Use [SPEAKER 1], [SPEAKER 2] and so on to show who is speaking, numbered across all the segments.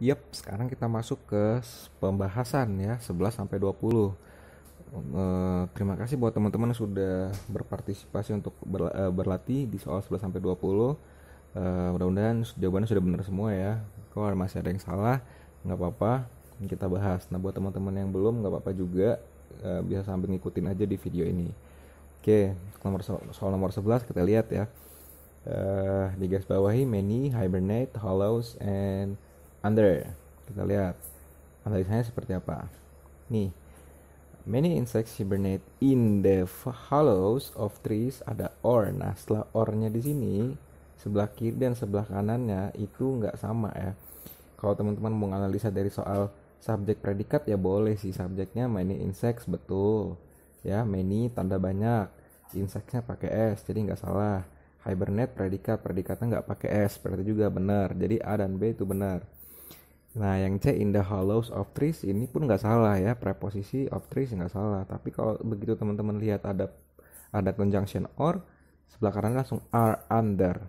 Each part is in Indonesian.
[SPEAKER 1] Yep, sekarang kita masuk ke pembahasan ya 11 sampai 20. Eh, terima kasih buat teman-teman sudah berpartisipasi untuk ber- eh, berlatih di soal 11 sampai 20. Eh, mudah-mudahan jawabannya sudah benar semua ya. Kalau masih ada yang salah, nggak apa-apa, kita bahas. Nah, buat teman-teman yang belum nggak apa-apa juga, eh, bisa sambil ngikutin aja di video ini. Oke, nomor so- soal nomor 11 kita lihat ya. Eh, di garis bawahi many hibernate, hollows, and under. Kita lihat analisanya seperti apa. Nih, many insects hibernate in the hollows of trees. Ada or. Nah, setelah or-nya di sini, sebelah kiri dan sebelah kanannya itu nggak sama ya. Kalau teman-teman mau analisa dari soal subjek predikat ya boleh sih subjeknya many insects betul ya many tanda banyak insectsnya pakai s jadi nggak salah hibernate predikat predikatnya nggak pakai s berarti juga benar jadi a dan b itu benar nah yang c in the hollows of trees ini pun nggak salah ya. Preposisi of trees nggak salah. Tapi kalau begitu teman-teman lihat ada ada conjunction or sebelah kanan langsung are under.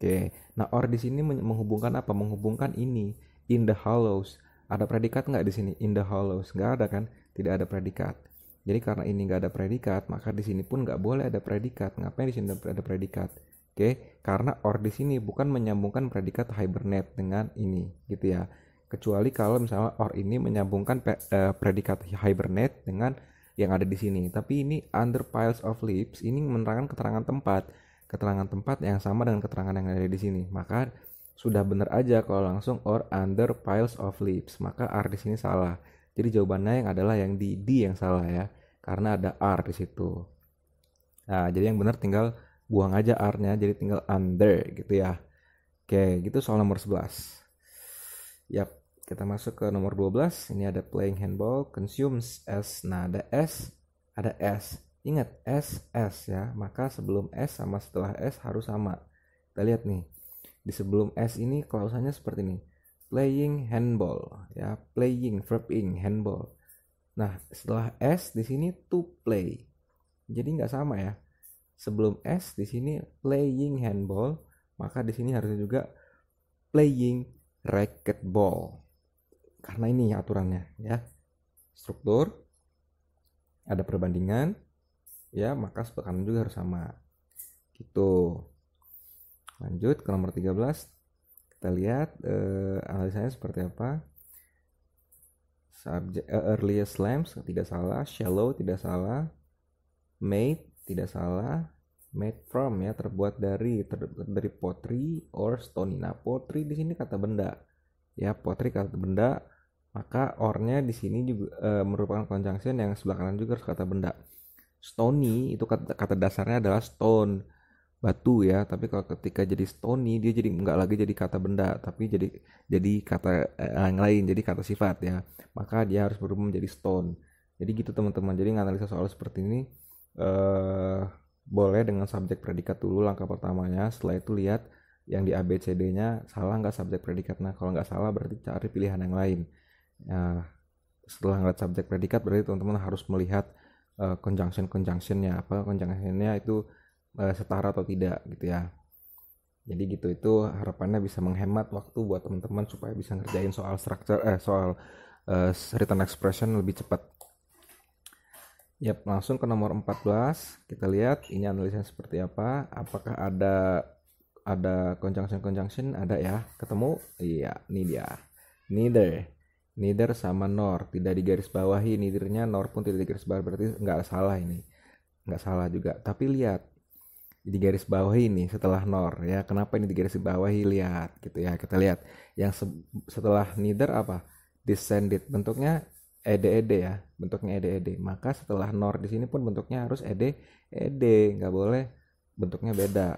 [SPEAKER 1] Oke. Nah or di sini men- menghubungkan apa? Menghubungkan ini in the hollows. Ada predikat nggak di sini? In the hollows. Nggak ada kan? Tidak ada predikat. Jadi karena ini nggak ada predikat maka di sini pun nggak boleh ada predikat. Ngapain di sini ada predikat? Oke. Karena or di sini bukan menyambungkan predikat hibernate dengan ini gitu ya kecuali kalau misalnya or ini menyambungkan eh, predikat hibernate dengan yang ada di sini. Tapi ini under piles of leaves ini menerangkan keterangan tempat. Keterangan tempat yang sama dengan keterangan yang ada di sini. Maka sudah benar aja kalau langsung or under piles of leaves maka are di sini salah. Jadi jawabannya yang adalah yang di D yang salah ya. Karena ada are di situ. Nah jadi yang benar tinggal buang aja are-nya jadi tinggal under gitu ya. Oke gitu soal nomor 11 Yap, kita masuk ke nomor 12 ini ada playing handball consumes S nah ada S ada S. Ingat S S ya. Maka sebelum S sama setelah S harus sama. Kita lihat nih. Di sebelum S ini klausannya seperti ini. Playing handball ya. Playing verb ing handball. Nah setelah S di sini to play. Jadi nggak sama ya. Sebelum S di sini playing handball maka di sini harusnya juga playing racquetball karena ini aturannya ya. Struktur ada perbandingan ya maka sebelah juga harus sama. Gitu. Lanjut ke nomor 13 kita lihat eh, analisanya seperti apa. Subject eh, earliest lamps tidak salah. Shallow tidak salah. Made tidak salah. Made from ya terbuat dari ter- dari pottery or stone. Nah di sini kata benda ya pottery kata benda maka ornya di sini juga eh, merupakan conjunction yang sebelah kanan juga harus kata benda. Stony itu kata, kata dasarnya adalah stone batu ya. Tapi kalau ketika jadi stony dia jadi nggak lagi jadi kata benda tapi jadi jadi kata eh, yang lain jadi kata sifat ya. Maka dia harus berubah menjadi stone. Jadi gitu teman-teman. Jadi nganalisa soal seperti ini eh boleh dengan subjek predikat dulu langkah pertamanya. Setelah itu lihat yang di ABCD nya salah nggak subjek predikat nah kalau nggak salah berarti cari pilihan yang lain. Nah, setelah ngeliat subjek predikat berarti teman-teman harus melihat eh, conjunction conjunctionnya apa conjunctionnya itu eh, setara atau tidak gitu ya. Jadi gitu itu harapannya bisa menghemat waktu buat teman-teman supaya bisa ngerjain soal structure eh soal eh, written expression lebih cepat. Yap, langsung ke nomor 14. Kita lihat ini analisanya seperti apa. Apakah ada ada conjunction conjunction? Ada ya. Ketemu? Iya, ini dia. Neither. Neither sama nor. Tidak digaris bawahi neithernya nor pun tidak digaris bawahi berarti nggak salah ini. Nggak salah juga. Tapi lihat di garis bawahi ini setelah nor ya. Kenapa ini di garis bawahi? Lihat gitu ya. Kita lihat yang se- setelah neither apa? Descended. Bentuknya ed-ed ya bentuknya ed-ed maka setelah nor di sini pun bentuknya harus ed ed nggak boleh bentuknya beda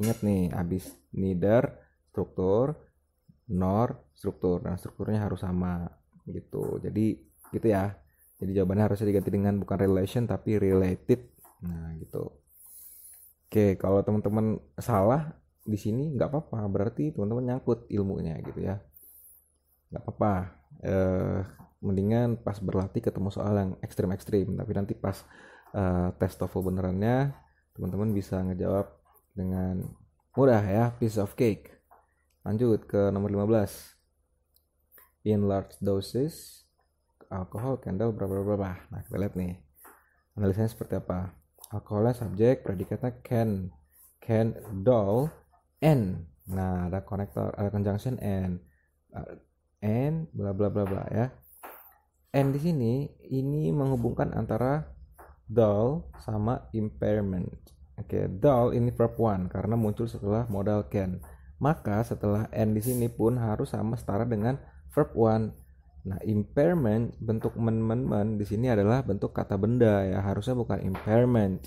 [SPEAKER 1] ingat nih abis neither struktur nor struktur. Dan strukturnya harus sama gitu. Jadi gitu ya. Jadi jawabannya harusnya diganti dengan bukan relation tapi related. Nah gitu. Oke kalau teman-teman salah di sini nggak apa-apa. Berarti teman-teman nyangkut ilmunya gitu ya. Nggak apa-apa. Eh, mendingan pas berlatih ketemu soal yang ekstrim-ekstrim. Tapi nanti pas eh, tes TOEFL benerannya teman-teman bisa ngejawab dengan mudah ya piece of cake. Lanjut ke nomor 15 in large doses alkohol candle berapa berapa nah kita lihat nih analisanya seperti apa? Alkoholnya subjek predikatnya can can doll n. Nah ada konektor ada conjunction n. Uh, n bla bla bla bla ya. N di sini ini menghubungkan antara dull sama impairment oke okay, dull ini verb one karena muncul setelah modal can maka setelah n di sini pun harus sama setara dengan verb one Nah, impairment bentuk men-men-men di sini adalah bentuk kata benda ya, harusnya bukan impairment.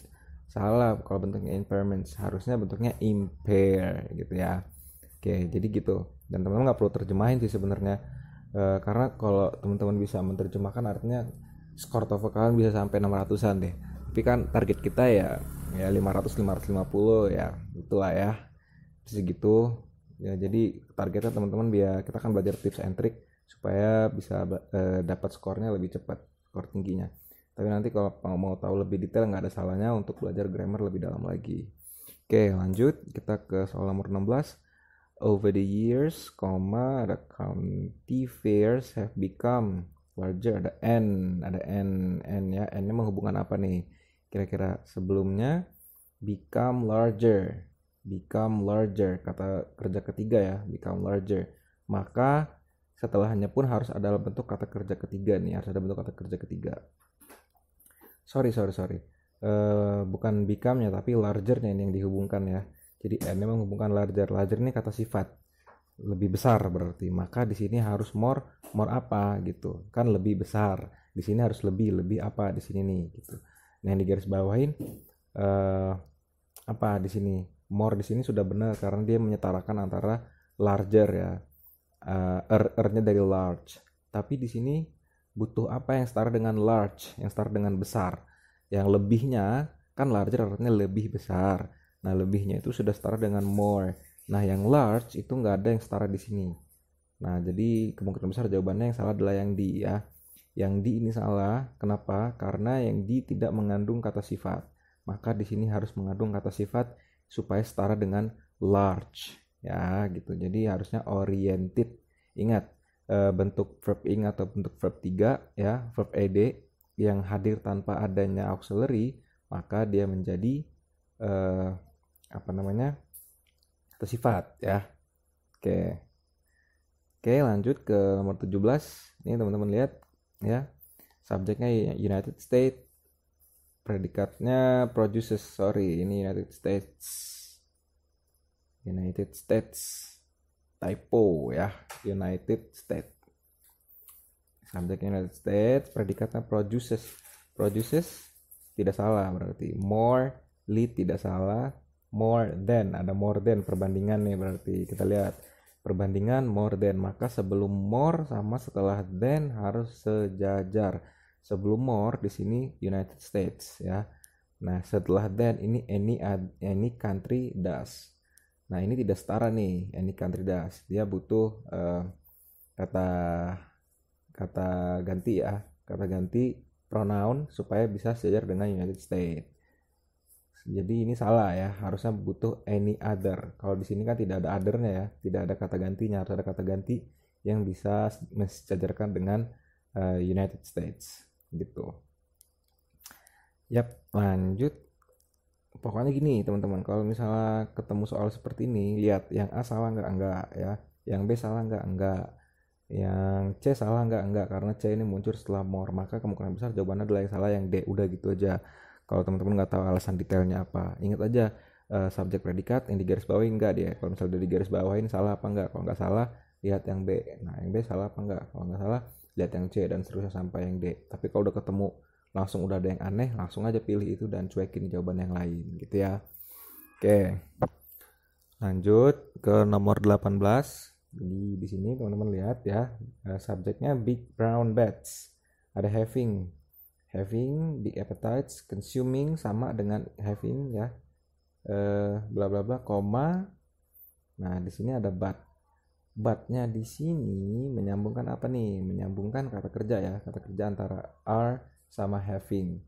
[SPEAKER 1] Salah kalau bentuknya impairment, harusnya bentuknya impair gitu ya. Oke, jadi gitu. Dan teman-teman nggak perlu terjemahin sih sebenarnya. E, karena kalau teman-teman bisa menerjemahkan artinya skor TOEFL kalian bisa sampai 600-an deh. Tapi kan target kita ya ya 500 550 ya, itulah ya. Segitu. Ya, jadi targetnya teman-teman biar kita kan belajar tips and trick supaya bisa uh, dapat skornya lebih cepat skor tingginya. Tapi nanti kalau mau tahu lebih detail nggak ada salahnya untuk belajar grammar lebih dalam lagi. Oke lanjut. Kita ke soal nomor 16 over the years comma ada county fairs have become larger. Ada n ada n n ya. N nya menghubungkan apa nih kira-kira sebelumnya become larger. Become larger kata kerja ketiga ya become larger. Maka setelahnya pun harus ada bentuk kata kerja ketiga nih harus ada bentuk kata kerja ketiga. Sorry sorry sorry. Uh, bukan become-nya tapi larger-nya ini yang dihubungkan ya. Jadi n menghubungkan larger. Larger ini kata sifat. Lebih besar berarti. Maka di sini harus more more apa gitu. Kan lebih besar. Di sini harus lebih lebih apa di sini nih gitu yang digaris bawahin uh, apa di sini more di sini sudah benar karena dia menyetarakan antara larger ya uh, R nya dari large. Tapi di sini butuh apa yang setara dengan large, yang setara dengan besar. Yang lebihnya kan larger artinya lebih besar. Nah, lebihnya itu sudah setara dengan more. Nah, yang large itu nggak ada yang setara di sini. Nah, jadi kemungkinan besar jawabannya yang salah adalah yang D ya. Yang D ini salah. Kenapa? Karena yang D tidak mengandung kata sifat. Maka di sini harus mengandung kata sifat supaya setara dengan large. Ya gitu. Jadi harusnya oriented. Ingat e, bentuk verb ing atau bentuk verb 3 ya verb ed yang hadir tanpa adanya auxiliary maka dia menjadi e, apa namanya sifat ya. Oke. Oke lanjut ke nomor 17 ini teman-teman lihat ya subjeknya United States. Predikatnya produces sorry ini United States. United States. Typo ya. United States. Subjek United States predikatnya produces. Produces tidak salah berarti. More lead tidak salah. More than ada more than perbandingan nih berarti. Kita lihat perbandingan more than maka sebelum more sama setelah than harus sejajar sebelum more di sini United States ya nah setelah than ini any any country does Nah ini tidak setara nih ini country does. Dia butuh uh, kata kata ganti ya, kata ganti pronoun supaya bisa sejajar dengan United States. Jadi ini salah ya, harusnya butuh any other. Kalau di sini kan tidak ada othernya ya, tidak ada kata gantinya, harus ada kata ganti yang bisa mensejajarkan dengan uh, United States gitu. Yap, lanjut. Pokoknya gini teman-teman kalau misalnya ketemu soal seperti ini lihat yang A salah nggak? Enggak ya. Yang B salah nggak? Enggak yang C salah nggak? Enggak karena C ini muncul setelah more maka kemungkinan besar jawabannya adalah yang salah yang D. Udah gitu aja kalau teman-teman nggak tahu alasan detailnya apa ingat aja uh, subjek predikat yang digaris bawahi enggak dia. Kalau misalnya udah digaris bawahin salah apa enggak kalau nggak salah lihat yang B. Nah yang B salah apa enggak kalau nggak salah lihat yang C dan seterusnya sampai yang D. Tapi kalau udah ketemu langsung udah ada yang aneh langsung aja pilih itu dan cuekin jawaban yang lain gitu ya. Oke. Lanjut ke nomor 18 di di sini teman-teman lihat ya uh, subjeknya big brown bats. Ada having having big appetites consuming sama dengan having ya. Uh, bla bla bla koma. Nah di sini ada but. Butnya di sini menyambungkan apa nih? Menyambungkan kata kerja ya. Kata kerja antara are sama having.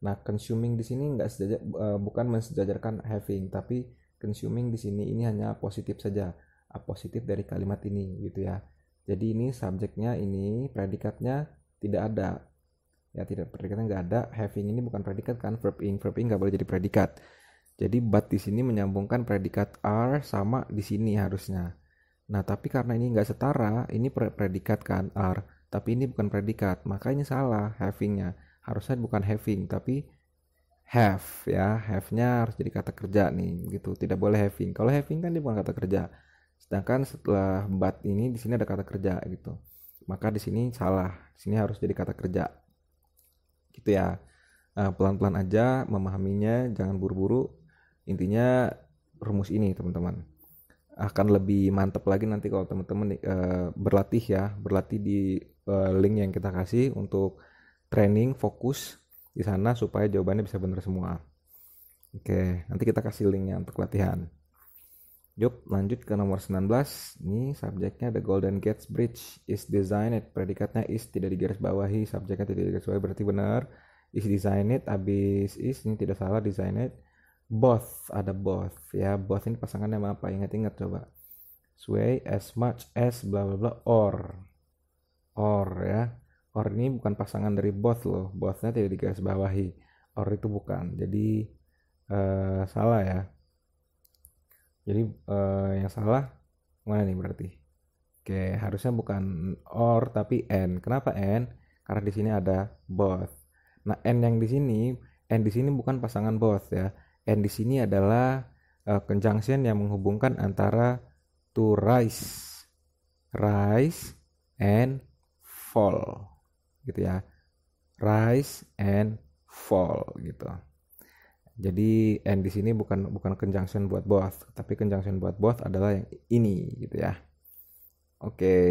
[SPEAKER 1] Nah, consuming di sini enggak sejajar, uh, bukan mensejajarkan having, tapi consuming di sini ini hanya positif saja, positif dari kalimat ini gitu ya. jadi ini subjeknya ini predikatnya tidak ada ya tidak predikatnya nggak ada. Having ini bukan predikat kan? Verb ing verb ing nggak boleh jadi predikat. Jadi but di sini menyambungkan predikat are sama di sini harusnya. Nah tapi karena ini nggak setara ini predikat kan? Are. Tapi ini bukan predikat. Maka ini salah havingnya. Harusnya bukan having tapi have ya. Have-nya harus jadi kata kerja nih gitu. Tidak boleh having. Kalau having kan dia bukan kata kerja. Sedangkan setelah but ini di sini ada kata kerja gitu. Maka di sini salah. Di sini harus jadi kata kerja gitu ya. Uh, pelan-pelan aja memahaminya jangan buru-buru. Intinya rumus ini teman-teman. Akan lebih mantap lagi nanti kalau teman-teman uh, berlatih ya. Berlatih di uh, link yang kita kasih untuk training fokus di sana supaya jawabannya bisa benar semua. Oke nanti kita kasih linknya untuk latihan Yup, lanjut ke nomor 19. Ini subjeknya The Golden Gates Bridge is designed. Predikatnya is tidak digarisbawahi, subjeknya tidak digarisbawahi berarti benar. Is designed habis is ini tidak salah designed. Both ada both ya. Both ini pasangannya apa? Ingat-ingat coba. Sway as much as bla bla bla or or ya. Or ini bukan pasangan dari both loh. Bothnya tidak digarisbawahi. Or itu bukan. Jadi uh, salah ya jadi uh, yang salah mana nih berarti? Oke harusnya bukan or tapi n. Kenapa n? Karena di sini ada both. Nah n yang di sini n di sini bukan pasangan both ya. N di sini adalah uh, conjunction yang menghubungkan antara to rise rise and fall gitu ya. Rise and fall gitu jadi and di sini bukan bukan conjunction buat both, tapi conjunction buat both adalah yang ini gitu ya. Oke. Okay.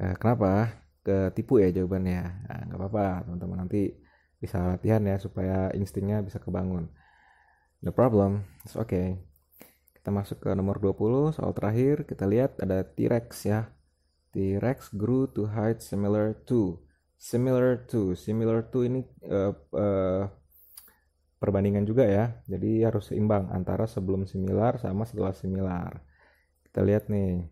[SPEAKER 1] Nah, kenapa? Ketipu ya jawabannya. Nah, nggak apa-apa, teman-teman nanti bisa latihan ya supaya instingnya bisa kebangun. No problem. It's okay. Kita masuk ke nomor 20, soal terakhir. Kita lihat ada T-Rex ya. T-Rex grew to height similar to. Similar to. Similar to ini uh, uh, perbandingan juga ya. Jadi harus seimbang antara sebelum similar sama setelah similar kita lihat nih.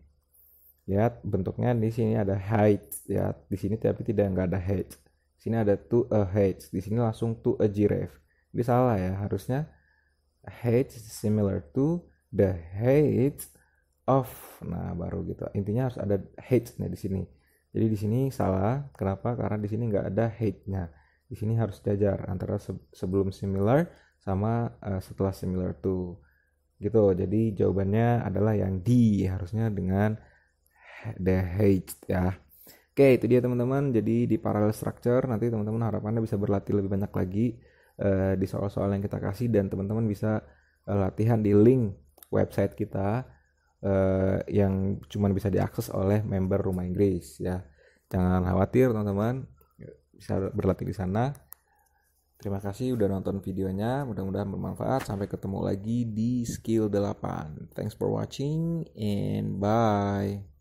[SPEAKER 1] Lihat bentuknya di sini ada height ya. Di sini tapi tidak nggak ada height. Di sini ada to a height. Di sini langsung to a giraffe. Ini salah ya harusnya height similar to the height of nah baru gitu. Intinya harus ada height nih di sini. Jadi di sini salah. Kenapa? Karena di sini nggak ada height-nya di sini harus jajar antara sebelum similar sama uh, setelah similar to. Gitu. Jadi jawabannya adalah yang D harusnya dengan the H ya. Oke itu dia teman-teman. Jadi di parallel structure nanti teman-teman harapannya bisa berlatih lebih banyak lagi uh, di soal-soal yang kita kasih. Dan teman-teman bisa uh, latihan di link website kita uh, yang cuma bisa diakses oleh member rumah Inggris ya. Jangan khawatir teman-teman bisa berlatih di sana. Terima kasih udah nonton videonya, mudah-mudahan bermanfaat. Sampai ketemu lagi di skill 8. Thanks for watching and bye.